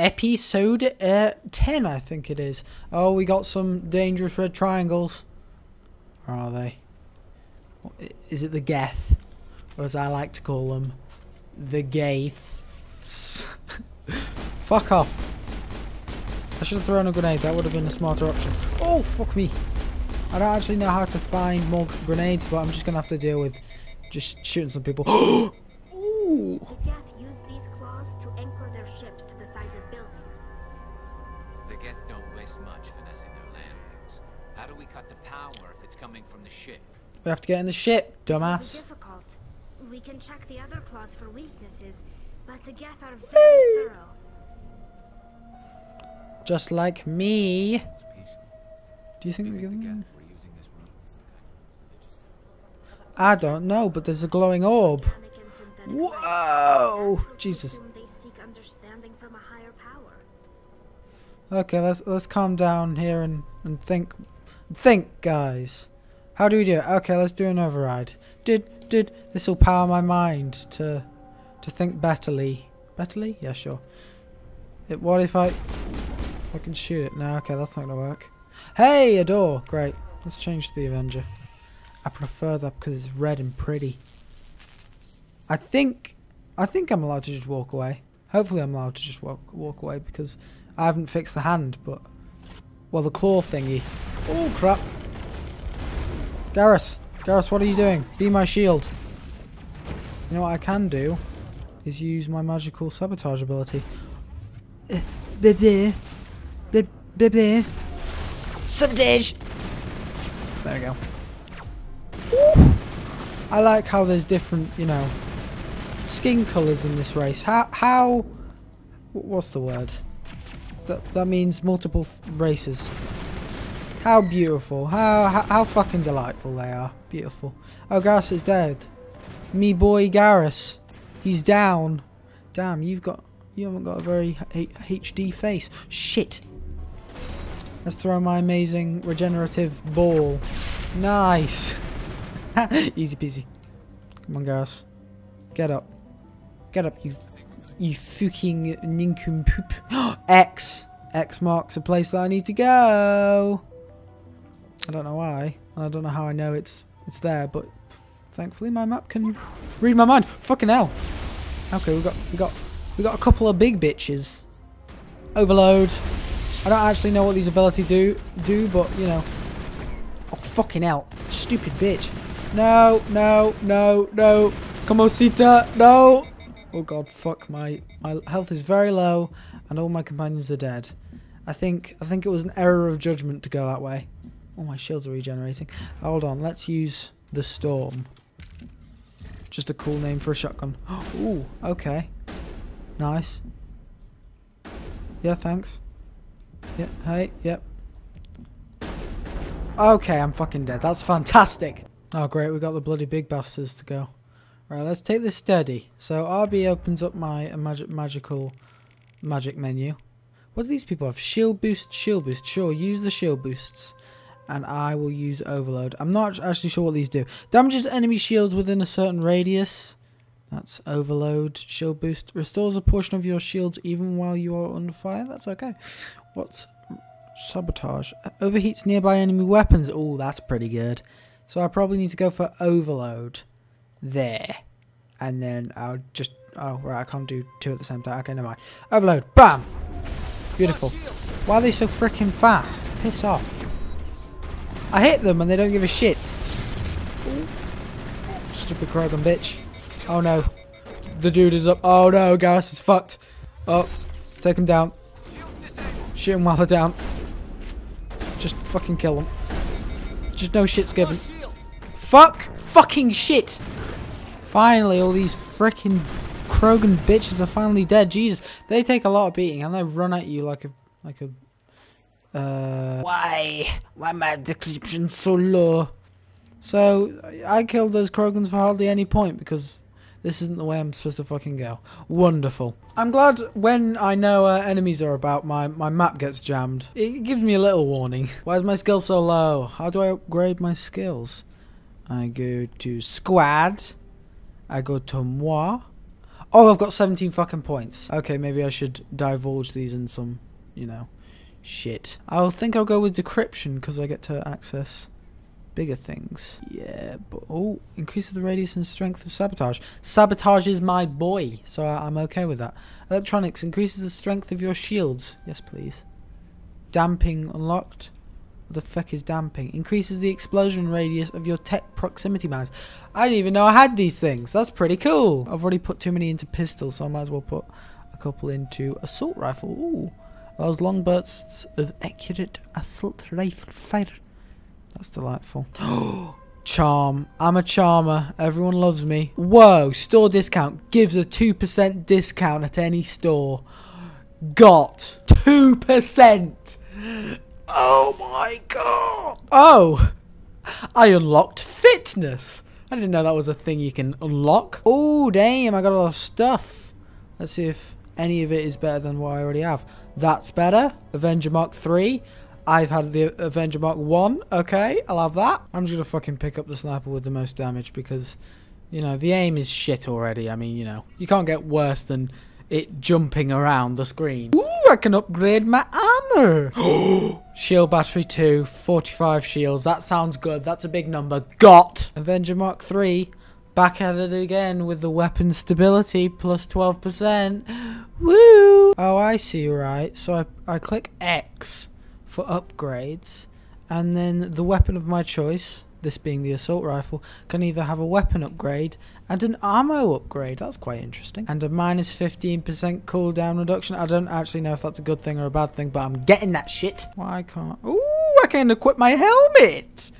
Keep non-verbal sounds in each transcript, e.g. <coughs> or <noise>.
episode uh, 10, I think it is. Oh, we got some dangerous red triangles. Where are they? Is it the Geth? Or as I like to call them, the Gaiths. <laughs> Fuck off. I should have thrown a grenade, that would have been a smarter option. Oh, fuck me. I don't actually know how to find more grenades, but I'm just going to have to deal with just shooting some people. <gasps> Ooh. Coming from the ship? We have to get in the ship, It will be dumbass. difficult. We can check the other claws for weaknesses, but the Geth are very thorough. Just like me. Do you think You they're think the giving Geth were using this room as some kind of religious I don't know, but there's a glowing orb. Organic and synthetic life. Whoa! Jesus. assume They seek understanding from a higher power. Okay, let's let's calm down here and and think, think, guys. How do we do it? Okay, let's do an override. Did did this will power my mind to to think betterly? Betterly? Yeah, sure. It, what if I I can shoot it? No, okay, that's not gonna work. Hey, a door. Great. Let's change to the Avenger. I prefer that because it's red and pretty. I think I think I'm allowed to just walk away. Hopefully, I'm allowed to just walk walk away because I haven't fixed the hand, but well, the claw thingy. Oh crap! Garrus, Garrus, what are you doing? Be my shield. You know what I can do is use my magical sabotage ability. Uh, Baby, baby, sabotage. There we go. I like how there's different, you know, skin colours in this race. How how what's the word? That that means multiple races. How beautiful. How, how how fucking delightful they are. Beautiful. Oh, Garrus is dead. Me boy Garrus. He's down. Damn, you've got you haven't got a very H- HD face. Shit. Let's throw my amazing regenerative ball. Nice. <laughs> Easy peasy. Come on, Garrus. Get up. Get up, you you fucking nincompoop. <gasps> X. X marks a place that I need to go. I don't know why, and I don't know how I know it's it's there, but thankfully my map can read my mind. Fucking hell. Okay, we got we got we got a couple of big bitches. Overload. I don't actually know what these ability do do, but you know. Oh fucking hell. Stupid bitch. No, no, no, no. Come on, Sita. No. Oh god, fuck my my health is very low and all my companions are dead. I think I think it was an error of judgment to go that way. Oh my shields are regenerating. Hold on, let's use the storm. Just a cool name for a shotgun. <gasps> Ooh, okay. Nice. Yeah, thanks. Yeah, hey, yep. Okay, I'm fucking dead. That's fantastic. Oh great, we got the bloody big bastards to go. Right, let's take this steady. So RB opens up my magic magical magic menu. What do these people have? Shield boost, shield boost. Sure, use the shield boosts. And I will use overload. I'm not actually sure what these do. Damages enemy shields within a certain radius. That's overload. Shield boost. Restores a portion of your shields even while you are under fire. That's okay. What's sabotage? Overheats nearby enemy weapons. Oh, that's pretty good. So I probably need to go for overload there. And then I'll just... Oh, right, I can't do two at the same time. Okay, never mind. Overload. Bam! Beautiful. Why are they so freaking fast? Piss off. I hit them and they don't give a shit. Stupid Krogan bitch. Oh no. The dude is up. Oh no, Garrus is fucked. Oh, take him down. Shoot him while they're down. Just fucking kill them. Just no shit's given. Fuck! Fucking shit! Finally, all these freaking Krogan bitches are finally dead. Jesus, they take a lot of beating and they run at you like a like a. Uh, why? Why my decryption so low? So I killed those Krogans for hardly any point because this isn't the way I'm supposed to fucking go. Wonderful. I'm glad when I know uh, enemies are about, my, my map gets jammed. It gives me a little warning. <laughs> Why is my skill so low? How do I upgrade my skills? I go to squad. I go to moi. Oh, I've got 17 fucking points. Okay, maybe I should divulge these in some, you know, shit. I'll think I'll go with decryption because I get to access bigger things. Yeah, but oh, increases the radius and strength of sabotage. Sabotage is my boy, so I, I'm okay with that. Electronics increases the strength of your shields. Yes, please. Damping unlocked. What the fuck is damping? Increases the explosion radius of your tech proximity mines. I didn't even know I had these things. That's pretty cool. I've already put too many into pistols, so I might as well put a couple into assault rifle. Ooh. Allows long bursts of accurate assault rifle fire. That's delightful. <gasps> Charm. I'm a charmer. Everyone loves me. Whoa. Store discount. Gives a 2% discount at any store. Got 2%. Oh my god. Oh. I unlocked fitness. I didn't know that was a thing you can unlock. Oh, damn. I got a lot of stuff. Let's see if any of it is better than what I already have. That's better. Avenger Mark 3. I've had the Avenger Mark 1. Okay, I'll have that. I'm just going to fucking pick up the sniper with the most damage because, you know, the aim is shit already. I mean, you know, you can't get worse than it jumping around the screen. Ooh, I can upgrade my armor. <gasps> shield battery 2, 45 shields. That sounds good. That's a big number. Got. Avenger Mark 3. Back at it again with the weapon stability plus 12%. Woo! Oh, I see, right. So I, I click X for upgrades, and then the weapon of my choice, this being the assault rifle, can either have a weapon upgrade and an ammo upgrade. That's quite interesting. And a minus 15% cooldown reduction. I don't actually know if that's a good thing or a bad thing, but I'm getting that shit. Why can't... Ooh, I can equip my helmet!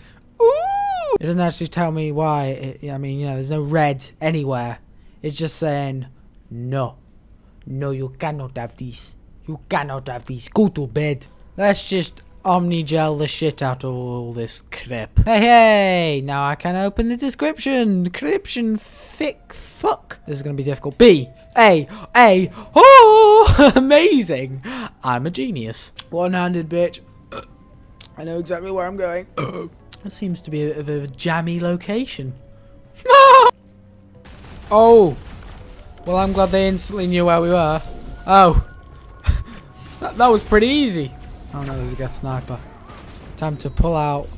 Ooh! It doesn't actually tell me why. It, I mean, you know, there's no red anywhere. It's just saying, no. No, you cannot have these. You cannot have these. Go to bed. Let's just omni-gel the shit out of all this crap. Hey, hey! Now I can open the decryption. Description fic fuck. This is going to be difficult. B. A. A. Oh! <laughs> Amazing. I'm a genius. One-handed bitch. I know exactly where I'm going. <coughs> That seems to be a bit of a jammy location. <laughs> oh! Well, I'm glad they instantly knew where we were. Oh! <laughs> that, that was pretty easy. Oh no, there's a Geth sniper. Time to pull out.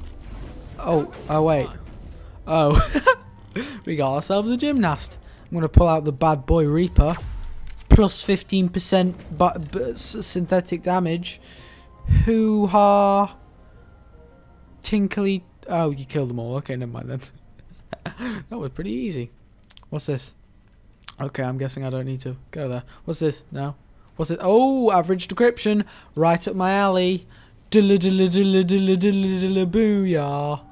Oh, oh wait. Oh. <laughs> we got ourselves a gymnast. I'm going to pull out the bad boy Reaper. Plus 15% synthetic damage. Hoo-ha. Tinkly. Oh, you killed them all. Okay, never mind then. <laughs> that was pretty easy. What's this? Okay, I'm guessing I don't need to go there. What's this? No. What's it? Oh, average decryption. Right up my alley. Dilla dilla dilla dilla dilla dilla booyah.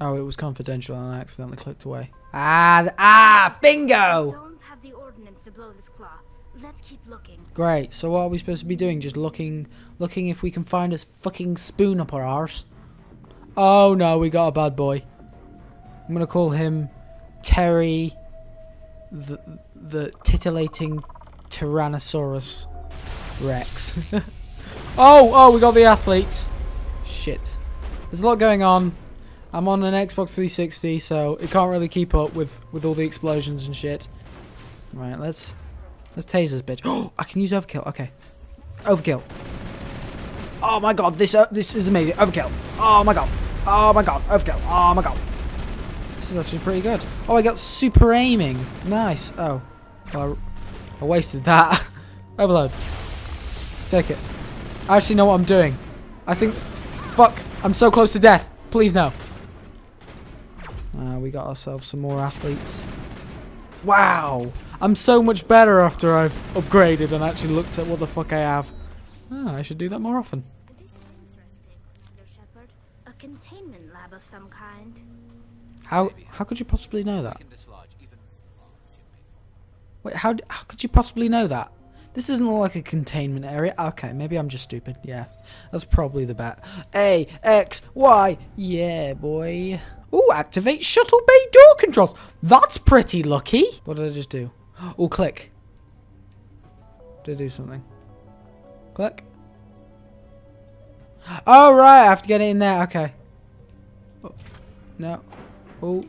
Oh, it was confidential and I accidentally clicked away. Ah, ah, bingo! Don't have the ordnance to blow this claw. Let's keep looking. Great. So what are we supposed to be doing? Just looking, looking if we can find a fucking spoon up our arse. Oh no, we got a bad boy. I'm gonna call him Terry, the the titillating Tyrannosaurus Rex. <laughs> oh, oh, we got the athlete. Shit. There's a lot going on. I'm on an Xbox 360, so it can't really keep up with with all the explosions and shit. Right, let's let's tase this bitch. Oh, <gasps> I can use overkill. Okay, overkill. Oh my god, this uh, this is amazing. Overkill. Oh my god. Oh my god. Overkill. Oh my god. This is actually pretty good. Oh, I got super aiming. Nice. Oh, well, I, I wasted that. <laughs> Overload. Take it. I actually know what I'm doing. I think... Fuck. I'm so close to death. Please no. Uh, we got ourselves some more athletes. Wow. I'm so much better after I've upgraded and actually looked at what the fuck I have. Oh, I should do that more often. This is interesting, Commander Shepard. A containment lab of some kind. How how could you possibly know that? Wait, how how could you possibly know that? This isn't like a containment area. Okay, maybe I'm just stupid. Yeah, that's probably the bet. A X Y. Yeah, boy. Ooh, activate shuttle bay door controls. That's pretty lucky. What did I just do? Oh, click. Did I do something? Click. Oh right, I have to get it in there. Okay. Oh, no. Oh.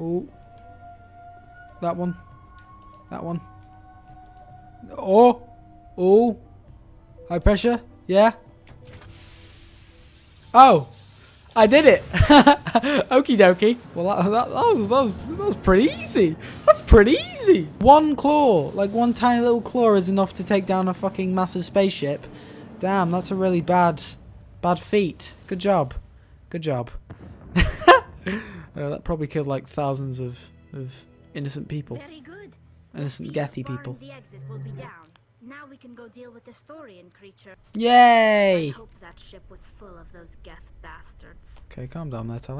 Oh. that one. That one. Oh! Oh! High pressure? Yeah? Oh! I did it! <laughs> Okie dokie. Well, that, that, that, was, that, was, that was pretty easy. That's pretty easy. One claw, like one tiny little claw is enough to take down a fucking massive spaceship. Damn, that's a really bad, bad feat. Good job. Good job. <laughs> Uh, that probably killed like thousands of, of innocent people. Very good. Innocent Gethy people. The exit will be down. Now we can go deal with the Thorian creature. Yay! I hope that ship was full of those Geth bastards. Okay, calm down there, Tali.